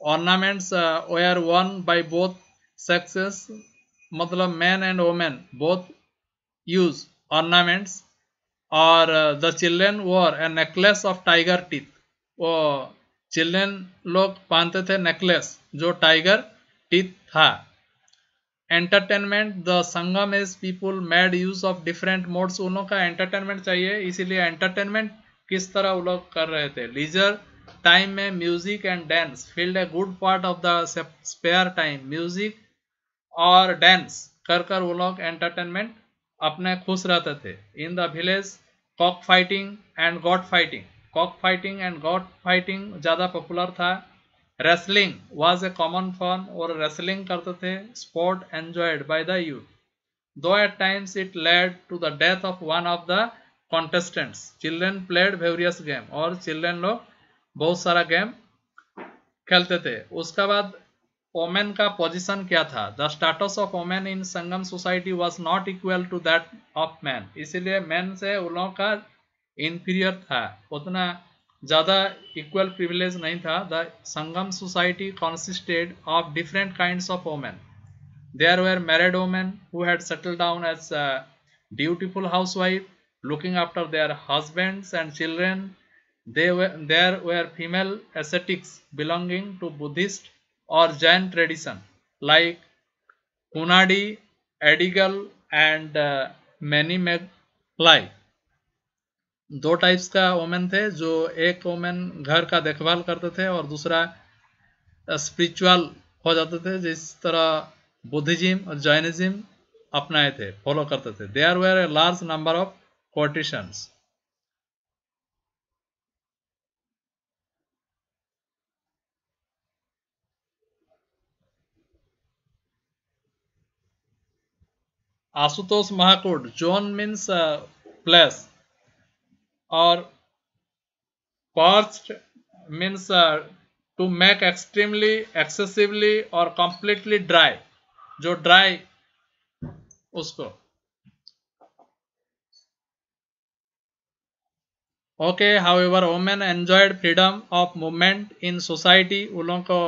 ornaments were worn by both sexes मतलब man and women both use ornaments और the children wore a necklace of tiger teeth वो चिल्ड्रेन लोग पहनते थे नेकलेस जो टाइगर टीथ था। Entertainment the Sangam is people made use of different modes उन का एंटरटेनमेंट चाहिए, इसीलिए एंटरटेनमेंट किस तरह वो लोग कर रहे थे? लीजर टाइम में music and dance filled a good part of the spare time music और डांस कर कर वो लोग एंटरटेनमेंट अपने खुश रहते थे। In the village cock fighting and god fighting cock fighting and god fighting ज़्यादा पॉपुलर था। Wrestling was a common form और रेसलिंग करते थे sport enjoyed by the youth though at times it led to the death of one of the contestants children played various game और चिल्ड्रेन लोग बहुत सारा गेम खेलते थे। उसके बाद ओमेन का पोजीशन क्या था? The status of women in Sangam society was not equal to that of man इसीलिए मैन से उन लोगों का इंफीरियर था। उतना ज़्यादा इक्वल प्रिविलेज नहीं था the Sangam society consisted of different kind of women there were married women who had settle down as beautiful housewife looking after their husbands and children there were female ascetics belonging to Buddhist और Jain tradition like Kunadi Adigal and many मेगलाई दो टाइप्स का वोमेन थे, जो एक वोमेन घर का देखभाल करते थे और दूसरा स्पिरिचुअल हो जाते थे, जिस तरह बुद्धिज्म और जैनिज्म अपनाए थे फॉलो करते थे। They are were a large number of quotations Ashutosh महाकुट जोन मीन्स प्लेस और parched means to make extremely excessively और कंप्लीटली ड्राई जो ड्राई उसको। Okay however women enjoyed freedom of movement in society उन लोगों को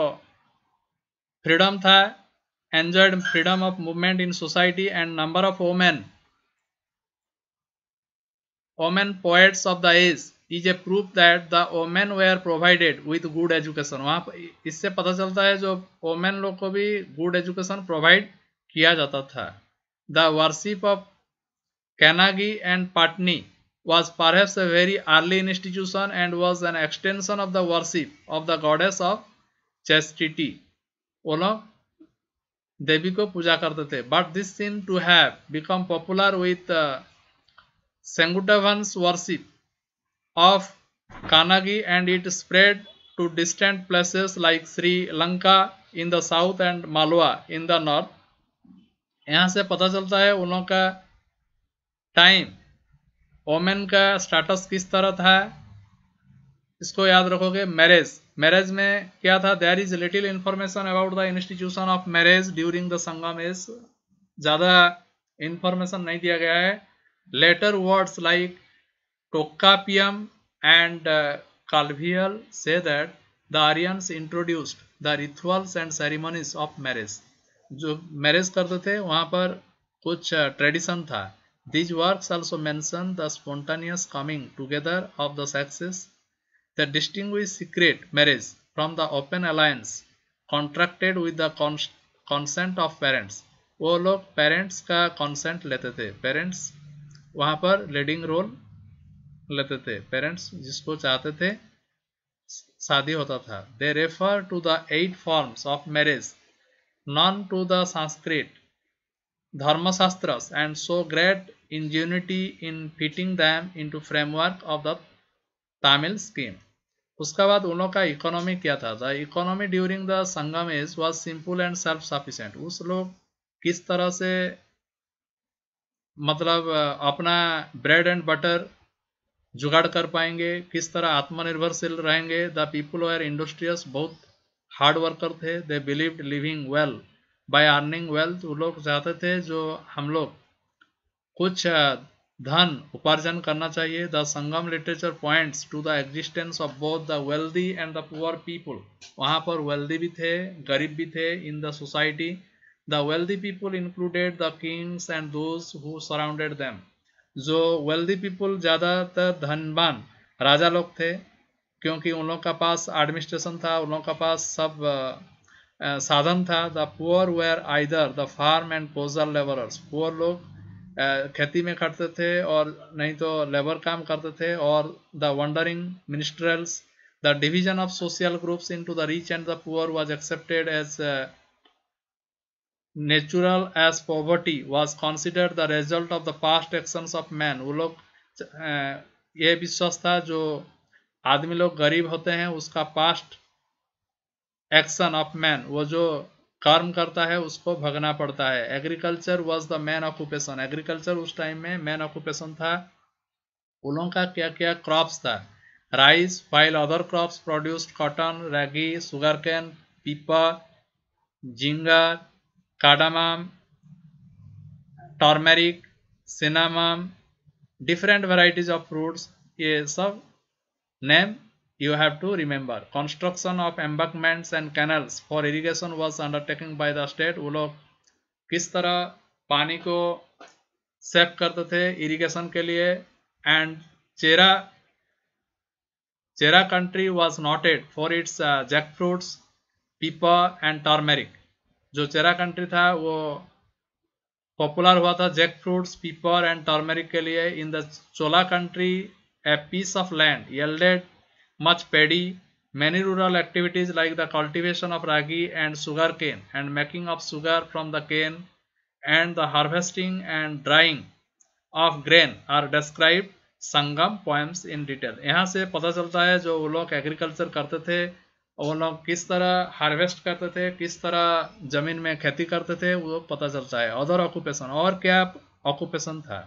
फ्रीडम था। Enjoyed freedom of movement in society and number of women women poets of the age is a proof that the women were provided with good education वहाँ इससे पता चलता है जो women लोग को भी good education provide किया जाता था the worship of Kanagi and Patni was perhaps a very early institution and was an extension of the worship of the goddess of chastity वो लोग देवी को पूजा करते थे but this seemed to have become popular with uh, Sangutavan's worship of Kanagi and it spread to distant places like Sri Lanka in the south and Malwa in the north. यहाँ से पता चलता है उन लोगों का टाइम ओमेन का स्टेटस किस तरह था। इसको याद रखोगे मैरिज मैरिज में क्या था? There is little information about the institution of marriage during the Sangam age ज़्यादा इंफॉर्मेशन नहीं दिया गया है। Later words like Tokapium and uh, Calvial say that the Aryans introduced the rituals and ceremonies of marriage. जो मैरिज करते थे वहाँ पर कुछ ट्रेडिशन था These works also mention the spontaneous coming together of the sexes that distinguish secret marriage from the open alliance contracted with the consent of parents. वो लोग पेरेंट्स का कंसेंट लेते थे पेरेंट्स वहाँ पर लीडिंग रोल लेते थे। पेरेंट्स जिसको चाहते थे, शादी होता था। They refer to the eight forms of marriage known to the Sanskrit Dharmashastra and so great ingenuity in fitting them into framework of the Tamil scheme उसका बाद उन लोग का इकोनॉमी क्या था? The economy during the Sangam is was simple and self sufficient उस लोग किस तरह से मतलब अपना ब्रेड एंड बटर जुगाड़ कर पाएँगे, किस तरह आत्मनिर्भरशील रहेंगे। द पीपुल आर इंडस्ट्रियस बहुत हार्ड वर्कर थे। They believe living well by earning wealth वो लोग चाहते थे जो हम लोग कुछ धन उपार्जन करना चाहिए। The Sangam literature points to the existence of both the wealthy and the poor people वहाँ पर वेल्दी भी थे, गरीब भी थे in the society the wealthy people included the kings and those who surrounded them जो वेल्दी पीपुल ज़्यादातर धनवान राजा लोग थे क्योंकि उन लोगों का पास एडमिनिस्ट्रेशन था उन लोगों का पास सब आ, साधन था। The poor were either the farm and पोजल labourers poor लोग खेती में करते थे और नहीं तो लेबर काम करते थे। और the wandering minstrels the division of social groups into the rich and the poor was accepted as natural as poverty was considered the result of the past actions of man. वो लोग ये विश्वास था जो आदमी लोग गरीब होते हैं, उसका पास्ट एक्शन ऑफ़ मैन वो जो कर्म करता है, उसको भगना पड़ता है। Agriculture was the main occupation agriculture उस टाइम में मैन ऑक्यूपेशन था। उन लोगों का क्या क्या क्रॉप्स था? Rice while other crops produced cotton ragi sugar cane pepper ginger cardamom, turmeric, cinnamon, different varieties of fruits. ये सब name you have to remember. Construction of embankments and canals for irrigation was undertaken by the state. वो लोग किस तरह पानी को सेव करते थे इरिगेशन के लिए and Chera Chera country was noted for its jack fruits pepper and turmeric जो चेरा कंट्री था, वो पॉपुलर हुआ था jack fruit pepper and turmeric के लिए। In the Chola country a piece of land yielded much paddy many rural activities like the cultivation of ragi and sugar cane and making of sugar from the cane and the harvesting and drying of grain are describe Sangam poems in detail यहाँ से पता चलता है जो वो लोग एग्रीकल्चर करते थे वो लोग किस तरह हार्वेस्ट करते थे, किस तरह ज़मीन में खेती करते थे, वो पता चलता है। अदर ऑक्यूपेशन और क्या ऑक्यूपेशन था?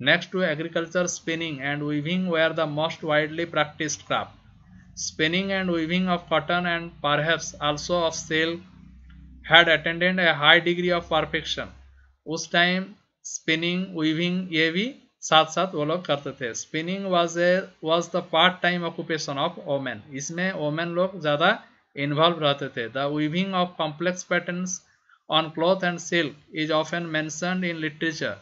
Next to agriculture spinning and weaving were the most widely practised craft spinning and weaving of cotton and perhaps also of silk had attended a high degree of perfection उस टाइम स्पिनिंग वीविंग ये भी साथ साथ वो लोग करते थे। Spinning was a was the part time occupation of women इसमें ओमेन लोग ज़्यादा इन्वॉल्व रहते थे। The weaving of complex pattern on cloth and silk is often mention in literature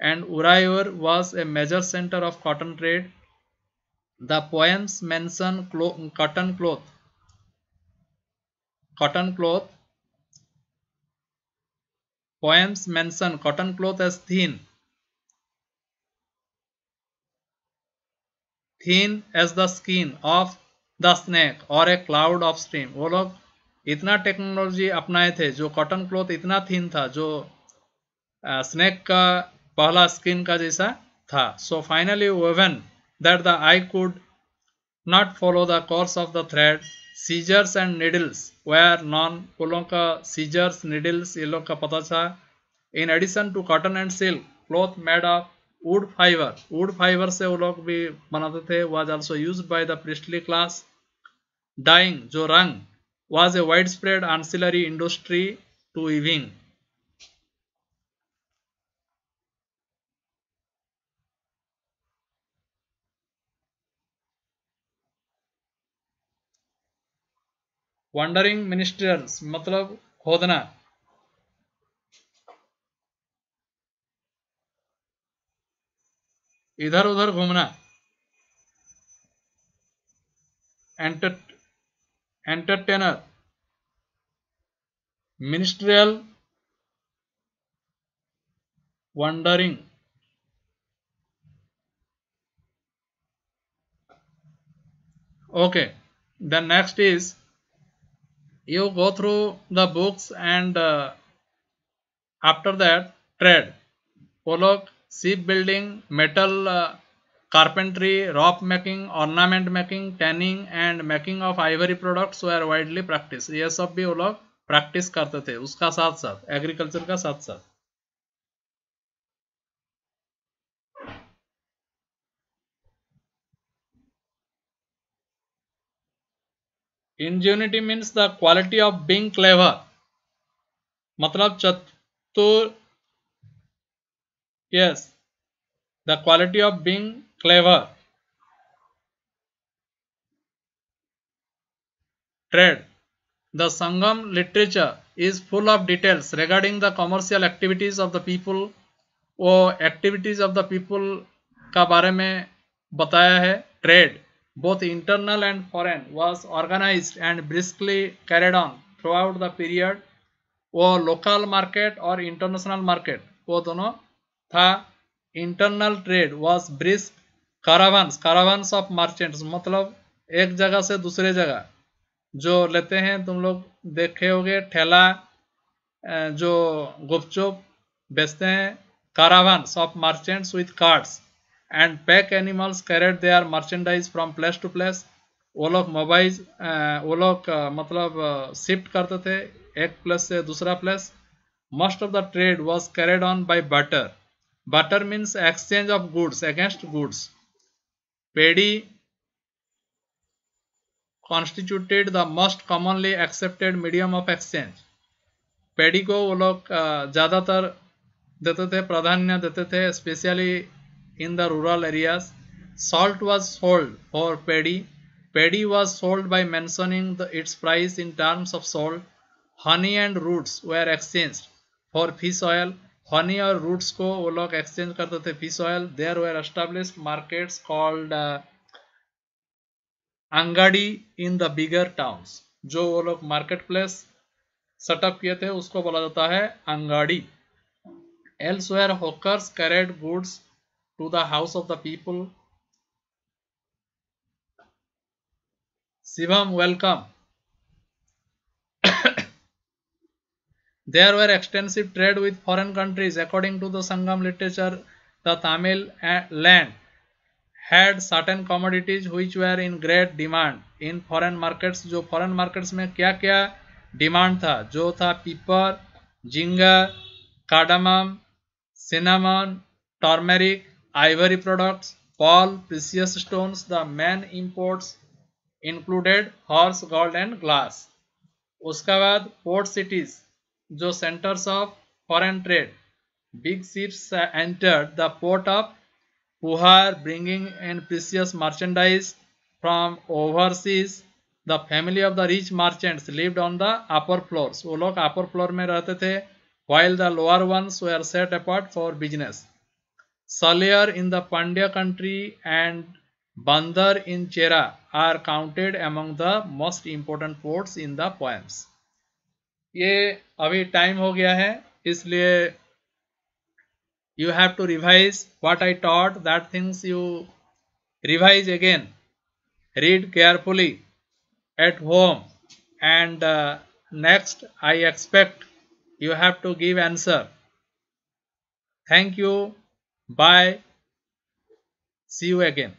and Uraiyur was a major centre of cotton trade the poems mention cotton cloth cotton cloth poems mention cotton cloth as thin thin as the skin of the snake और ए क्लाउड ऑफ़ स्ट्रीम वो लोग इतना टेक्नोलॉजी अपनाए थे, जो कॉटन क्लॉथ इतना थिन था, जो स्नैक का पहला स्किन का जैसा था। So finely woven that the eye could not follow the course of the thread scissors and needles were known वो का सीजर्स निडल्स ये लोग का पता था। In addition to cotton and silk cloth made of wool fibre wool fibre से वो लोग भी बनाते थे। Was also use by the priestly class dyeing जो रंग was a widespread ancillary industry to weaving wandering minstrels मतलब खोदना। इधर उधर घूमना। Entertainer minstrel wandering okay the next is you go through the books and after that trade पोलोक ship building metal carpentry rope making ornament making tanning and making of ivory products were widely practise ये सब भी वो लोग प्रैक्टिस करते थे। उसका साथ साथ एग्रीकल्चर का साथ साथ। Ingenuity means the quality of being clever मतलब चतुर Yes the quality of being clever trade The Sangam literature is full of details regarding the commercial activities of the people. वो activities of the people का बारे में बताया है trade both internal and foreign was organized and briskly carried on throughout the period वो local market और international market वो दोनों था। Internal trade was brisk caravans caravans of merchants मतलब एक जगह से दूसरे जगह। जो लेते हैं, तुम लोग देखे होगे, ठेला जो गुपचुप बेचते हैं caravan of merchants with carts and pack animals carried they are merchandise from place to place वो लोग मोबाइल वो लोग मतलब शिफ्ट करते थे, एक प्लेस से दूसरा place most of the trade was carried on by barter barter means exchange of goods against goods paddy constituted the most commonly accepted medium of exchange paddy को वो लोग ज़्यादातर देते थे, प्राधान्य देते थे specially in the rural area salt was sold for paddy paddy was sold by mentioning the its price in terms of salt honey and roots were exchange for fish oil honey और roots को वो लोग exchange करते थे oil. There were established markets called uh, angadi in the bigger towns जो वो लोग मार्केट प्लेस सेटअप किए थे उसको बोला जाता है angadi elsewhere hawkers carried goods to the house of the people Shivam there were extensive trade with foreign countries according to the sangam literature the tamil land had certain commodities which were in great demand in foreign markets जो foreign markets में क्या क्या demand था जो था pepper ginger cardamom cinnamon turmeric ivory products pearl precious stones the main imports included horse gold and glass उसका बाद port cities जो centers of foreign trade big ships entered the port of who are bringing in precious merchandise from overseas. The family of the rich merchants lived on the upper floors. वो लोग upper floor में रहते थे while the lower ones were set apart for business. Salier in the Pandya country and Bandar in Chera are counted among the most important ports in the poems. ये अभी टाइम हो गया है, इसलिए you have to revise what I taught that things you revise again read carefully at home and next I expect you have to give answer thank you bye see you again